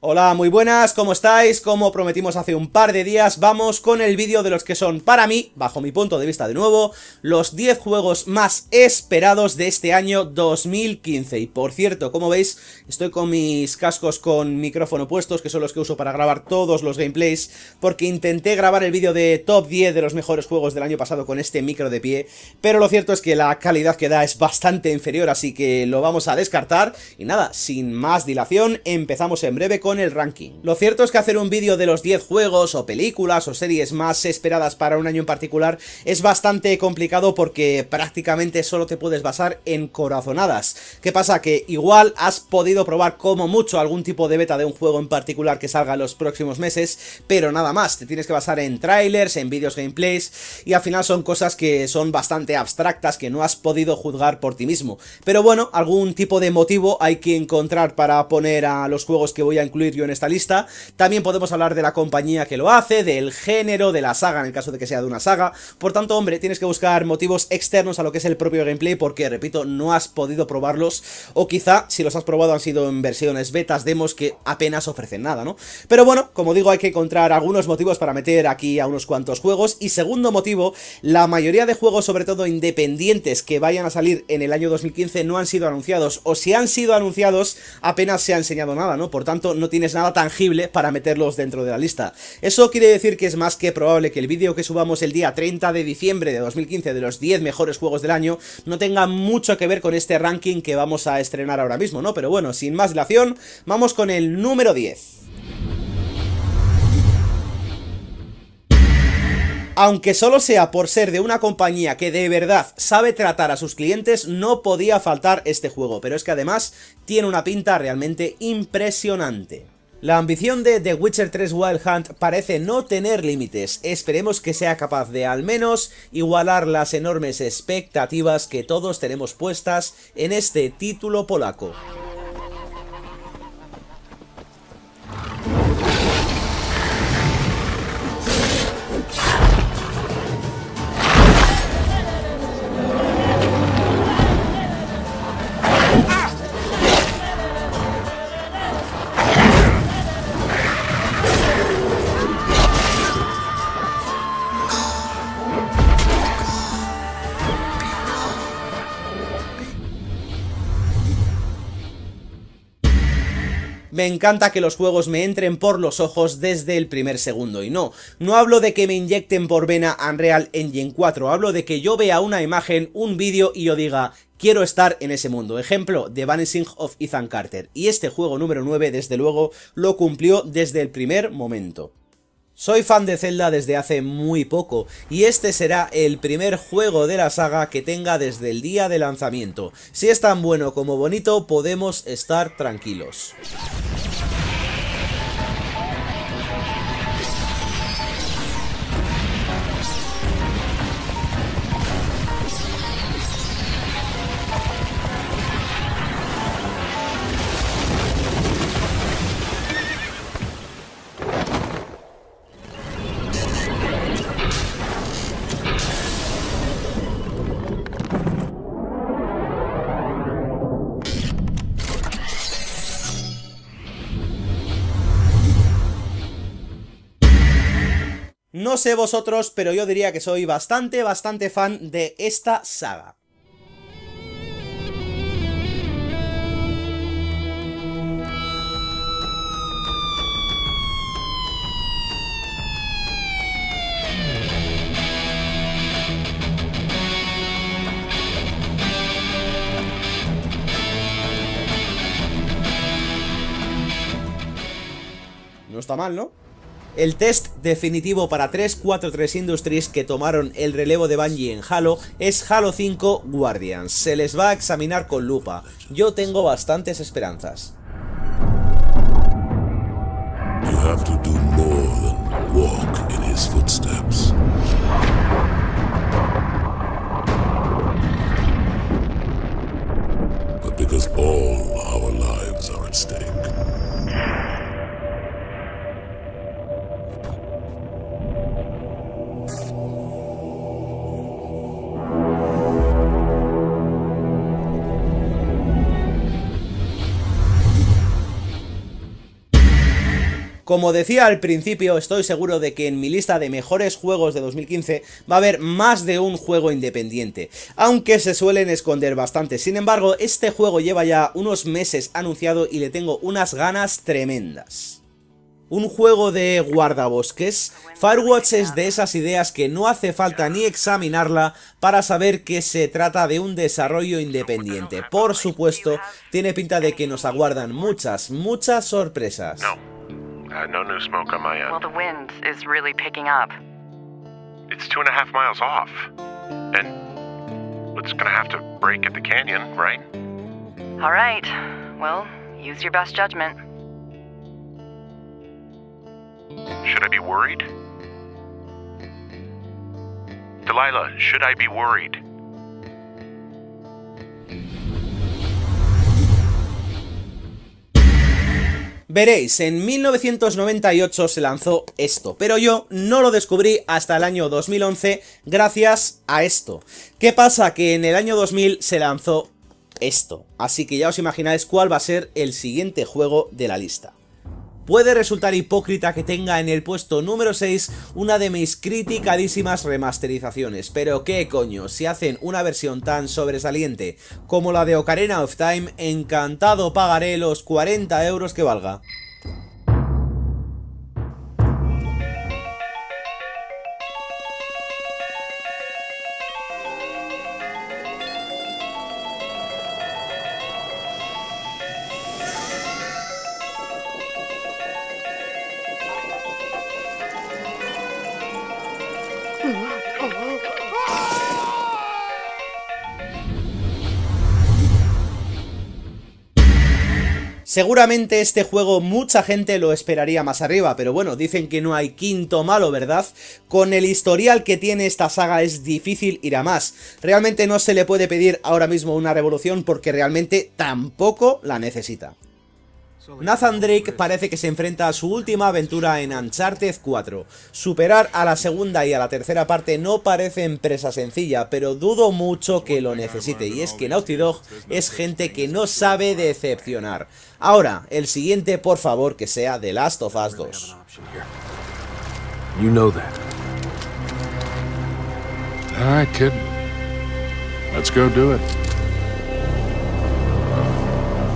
Hola, muy buenas, ¿cómo estáis? Como prometimos hace un par de días, vamos con el vídeo de los que son, para mí, bajo mi punto de vista de nuevo, los 10 juegos más esperados de este año 2015. Y por cierto, como veis, estoy con mis cascos con micrófono puestos, que son los que uso para grabar todos los gameplays, porque intenté grabar el vídeo de top 10 de los mejores juegos del año pasado con este micro de pie, pero lo cierto es que la calidad que da es bastante inferior, así que lo vamos a descartar. Y nada, sin más dilación, empezamos en breve con el ranking. Lo cierto es que hacer un vídeo de los 10 juegos o películas o series más esperadas para un año en particular es bastante complicado porque prácticamente solo te puedes basar en corazonadas. ¿Qué pasa? Que igual has podido probar como mucho algún tipo de beta de un juego en particular que salga en los próximos meses, pero nada más, te tienes que basar en trailers, en vídeos gameplays y al final son cosas que son bastante abstractas que no has podido juzgar por ti mismo. Pero bueno, algún tipo de motivo hay que encontrar para poner a los juegos que voy a incluir yo en esta lista. También podemos hablar de la compañía que lo hace, del género, de la saga, en el caso de que sea de una saga. Por tanto, hombre, tienes que buscar motivos externos a lo que es el propio gameplay, porque, repito, no has podido probarlos, o quizá, si los has probado, han sido en versiones betas, demos que apenas ofrecen nada, ¿no? Pero bueno, como digo, hay que encontrar algunos motivos para meter aquí a unos cuantos juegos. Y segundo motivo, la mayoría de juegos, sobre todo independientes, que vayan a salir en el año 2015 no han sido anunciados, o si han sido anunciados, apenas se ha enseñado nada, ¿no? Por tanto, no tienes nada tangible para meterlos dentro de la lista. Eso quiere decir que es más que probable que el vídeo que subamos el día 30 de diciembre de 2015 de los 10 mejores juegos del año no tenga mucho que ver con este ranking que vamos a estrenar ahora mismo, ¿no? Pero bueno, sin más dilación, vamos con el número 10. Aunque solo sea por ser de una compañía que de verdad sabe tratar a sus clientes, no podía faltar este juego, pero es que además tiene una pinta realmente impresionante. La ambición de The Witcher 3 Wild Hunt parece no tener límites, esperemos que sea capaz de al menos igualar las enormes expectativas que todos tenemos puestas en este título polaco. Me encanta que los juegos me entren por los ojos desde el primer segundo y no, no hablo de que me inyecten por vena Unreal Engine 4, hablo de que yo vea una imagen, un vídeo y yo diga, quiero estar en ese mundo. Ejemplo, The Vanishing of Ethan Carter. Y este juego número 9, desde luego, lo cumplió desde el primer momento. Soy fan de Zelda desde hace muy poco, y este será el primer juego de la saga que tenga desde el día de lanzamiento. Si es tan bueno como bonito, podemos estar tranquilos. Sé vosotros, pero yo diría que soy bastante, bastante fan de esta saga. No está mal, ¿no? El test definitivo para 343 Industries que tomaron el relevo de Bungie en Halo es Halo 5 Guardians. Se les va a examinar con lupa. Yo tengo bastantes esperanzas. Como decía al principio, estoy seguro de que en mi lista de mejores juegos de 2015 va a haber más de un juego independiente, aunque se suelen esconder bastante. Sin embargo, este juego lleva ya unos meses anunciado y le tengo unas ganas tremendas. Un juego de guardabosques, Firewatch es de esas ideas que no hace falta ni examinarla para saber que se trata de un desarrollo independiente. Por supuesto, tiene pinta de que nos aguardan muchas, muchas sorpresas. Uh, no new smoke on my end. Well, the wind is really picking up. It's two and a half miles off. And it's gonna have to break at the canyon, right? All right. Well, use your best judgment. Should I be worried? Delilah, should I be worried? Veréis, en 1998 se lanzó esto, pero yo no lo descubrí hasta el año 2011 gracias a esto. ¿Qué pasa? Que en el año 2000 se lanzó esto, así que ya os imagináis cuál va a ser el siguiente juego de la lista. Puede resultar hipócrita que tenga en el puesto número 6 una de mis criticadísimas remasterizaciones, pero qué coño, si hacen una versión tan sobresaliente como la de Ocarina of Time, encantado pagaré los 40 euros que valga. Seguramente este juego mucha gente lo esperaría más arriba, pero bueno, dicen que no hay quinto malo, ¿verdad? Con el historial que tiene esta saga es difícil ir a más. Realmente no se le puede pedir ahora mismo una revolución porque realmente tampoco la necesita. Nathan Drake parece que se enfrenta a su última aventura en Uncharted 4. Superar a la segunda y a la tercera parte no parece empresa sencilla, pero dudo mucho que lo necesite, y es que Naughty Dog es gente que no sabe decepcionar. Ahora, el siguiente por favor que sea The Last of Us 2. You know that. kid. Let's go do it.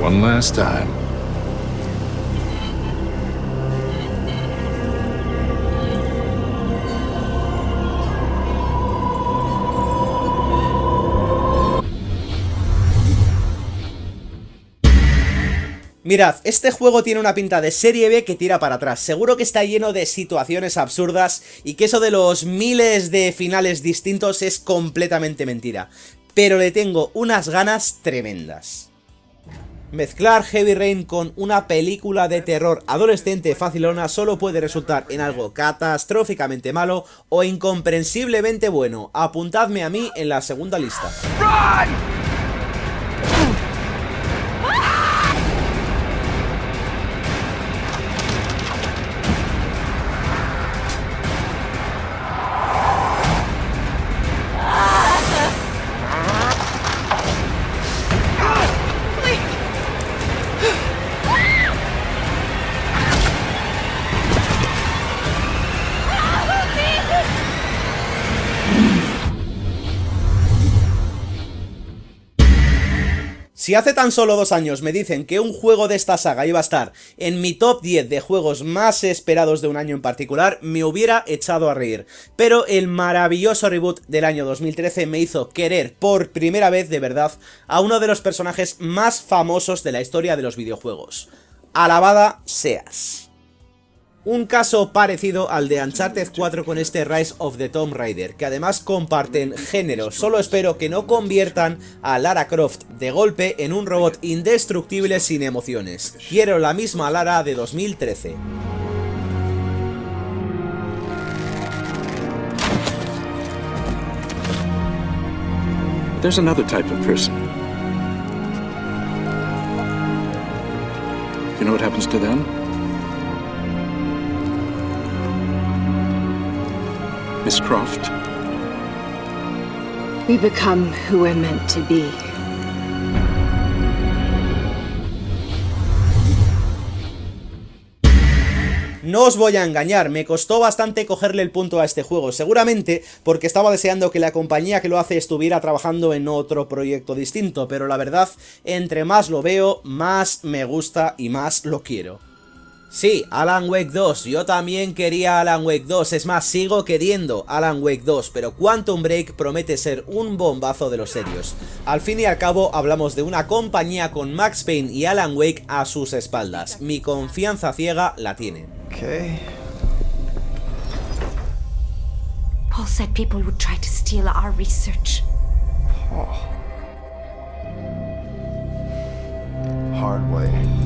One last time. Mirad, este juego tiene una pinta de serie B que tira para atrás, seguro que está lleno de situaciones absurdas y que eso de los miles de finales distintos es completamente mentira, pero le tengo unas ganas tremendas. Mezclar Heavy Rain con una película de terror adolescente facilona solo puede resultar en algo catastróficamente malo o incomprensiblemente bueno. Apuntadme a mí en la segunda lista. Si hace tan solo dos años me dicen que un juego de esta saga iba a estar en mi top 10 de juegos más esperados de un año en particular, me hubiera echado a reír. Pero el maravilloso reboot del año 2013 me hizo querer por primera vez de verdad a uno de los personajes más famosos de la historia de los videojuegos. Alabada seas. Un caso parecido al de Uncharted 4 con este Rise of the Tomb Raider, que además comparten género, solo espero que no conviertan a Lara Croft de golpe en un robot indestructible sin emociones. Quiero la misma Lara de 2013. There's another type of person. You know what happens to them? Miss Croft. We become who we're meant to be. No os voy a engañar, me costó bastante cogerle el punto a este juego, seguramente porque estaba deseando que la compañía que lo hace estuviera trabajando en otro proyecto distinto, pero la verdad, entre más lo veo, más me gusta y más lo quiero. Sí, Alan Wake 2, yo también quería Alan Wake 2, es más, sigo queriendo Alan Wake 2, pero Quantum Break promete ser un bombazo de los serios. Al fin y al cabo, hablamos de una compañía con Max Payne y Alan Wake a sus espaldas. Mi confianza ciega la tienen. Okay. Paul said people would try to steal our research. Oh. Hard way.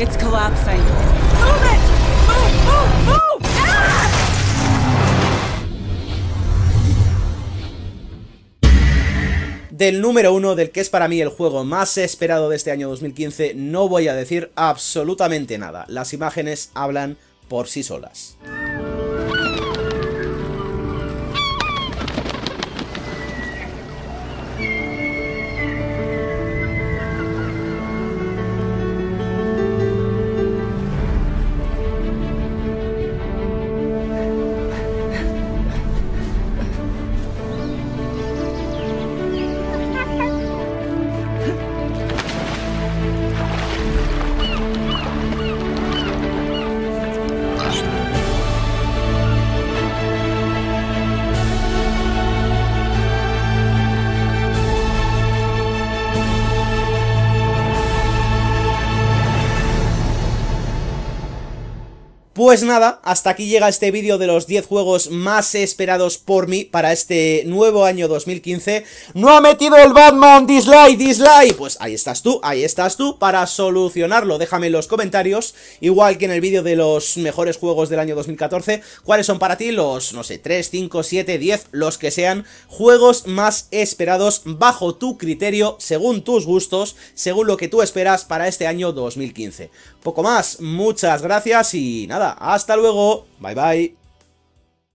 It's collapsing. Ah! Del número uno, del que es para mí el juego más esperado de este año 2015, no voy a decir absolutamente nada. Las imágenes hablan por sí solas. Pues nada, hasta aquí llega este vídeo de los 10 juegos más esperados por mí para este nuevo año 2015. ¡No ha metido el Batman! ¡Dislike, dislike! Pues ahí estás tú, ahí estás tú para solucionarlo. Déjame en los comentarios, igual que en el vídeo de los mejores juegos del año 2014, cuáles son para ti los, no sé, 3, 5, 7, 10, los que sean juegos más esperados bajo tu criterio, según tus gustos, según lo que tú esperas para este año 2015. Poco más, muchas gracias y nada, hasta luego, bye bye.